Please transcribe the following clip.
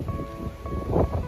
あっ。